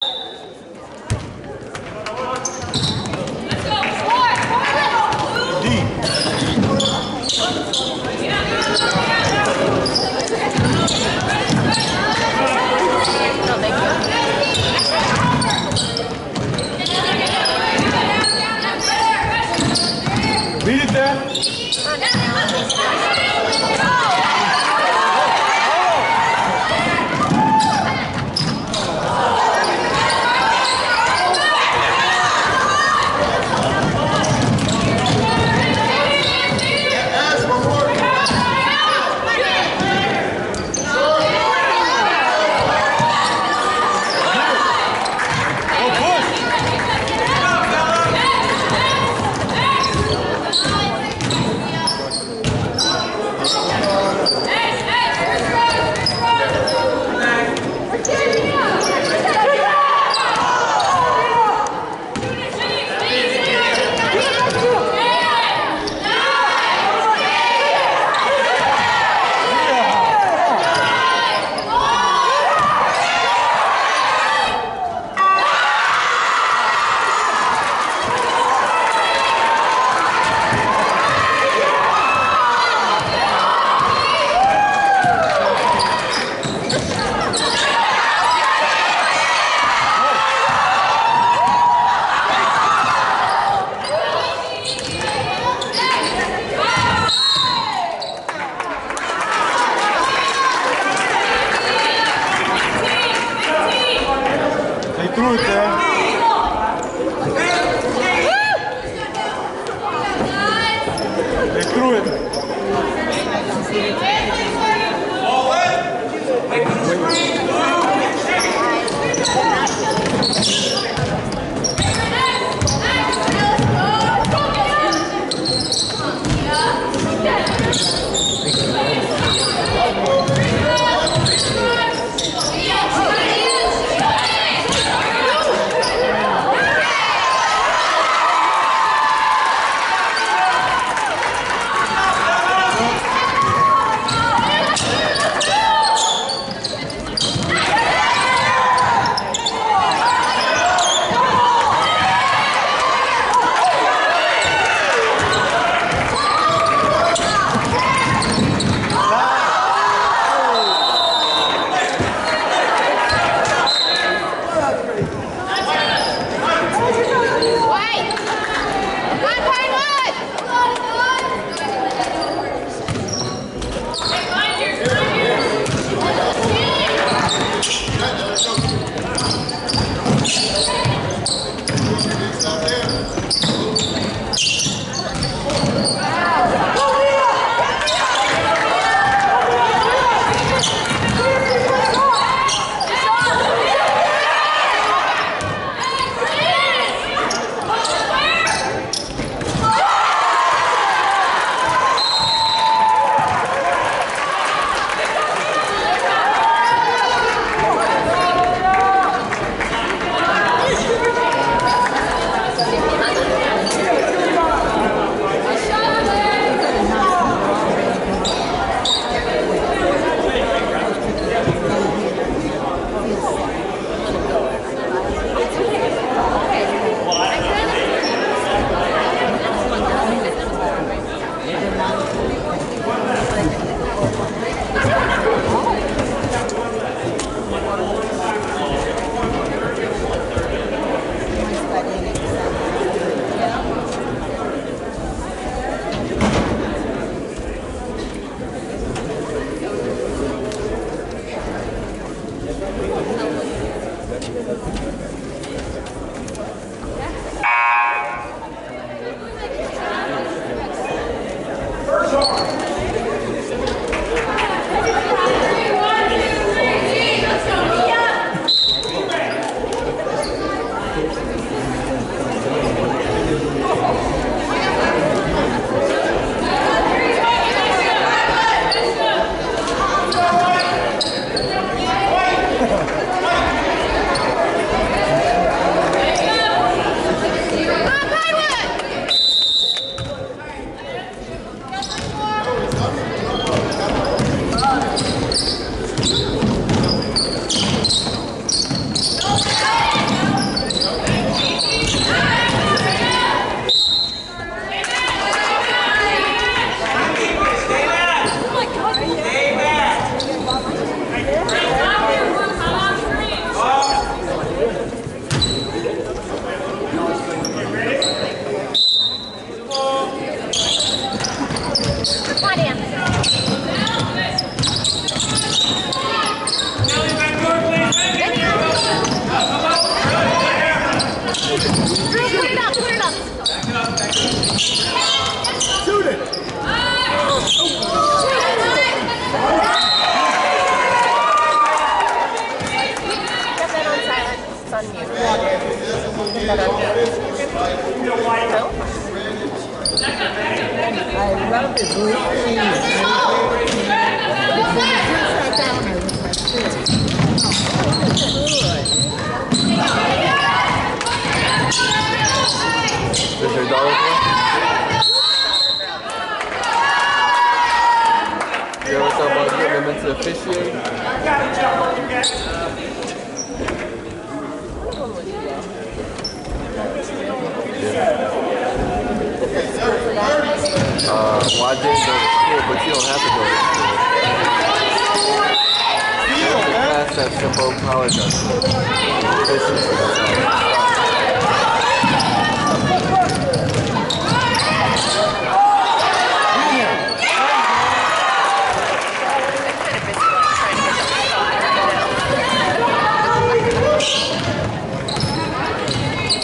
Hey! I love it. Blue cheese. You Is your daughter You them into officiating? Uh, well, I didn't go to school, but you don't have to go to school. You have to pass that simple college officially.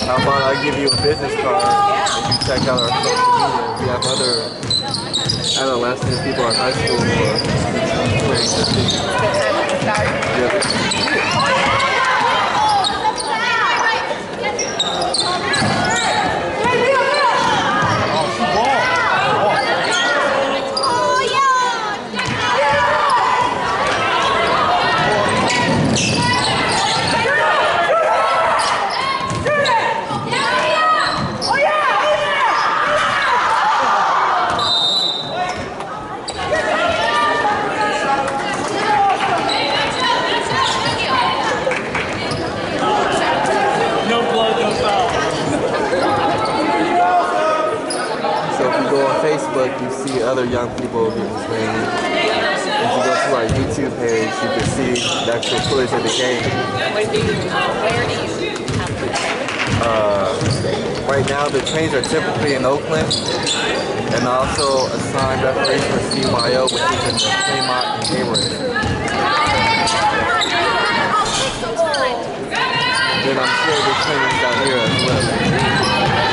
How about I give you a business card and you check out our social media. We have other adolescents, people in high school who are playing the Yep. No blood, no foul. So if you go on Facebook, you see other young people getting trained. If you go to our YouTube page, you can see the actual footage of the game. When do you, where do you have to train? Uh, right now, the trains are typically in Oakland, and also assigned referees for CYO, which is in Fremont and Hayward. Then I'm sure the training's down here as well.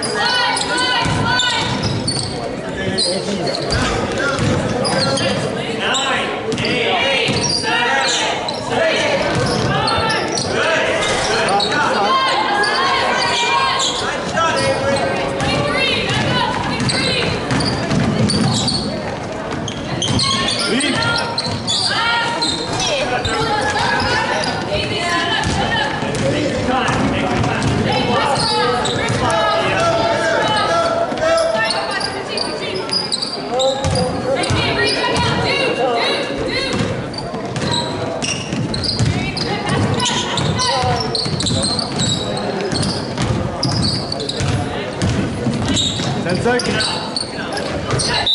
Thank. Ten seconds.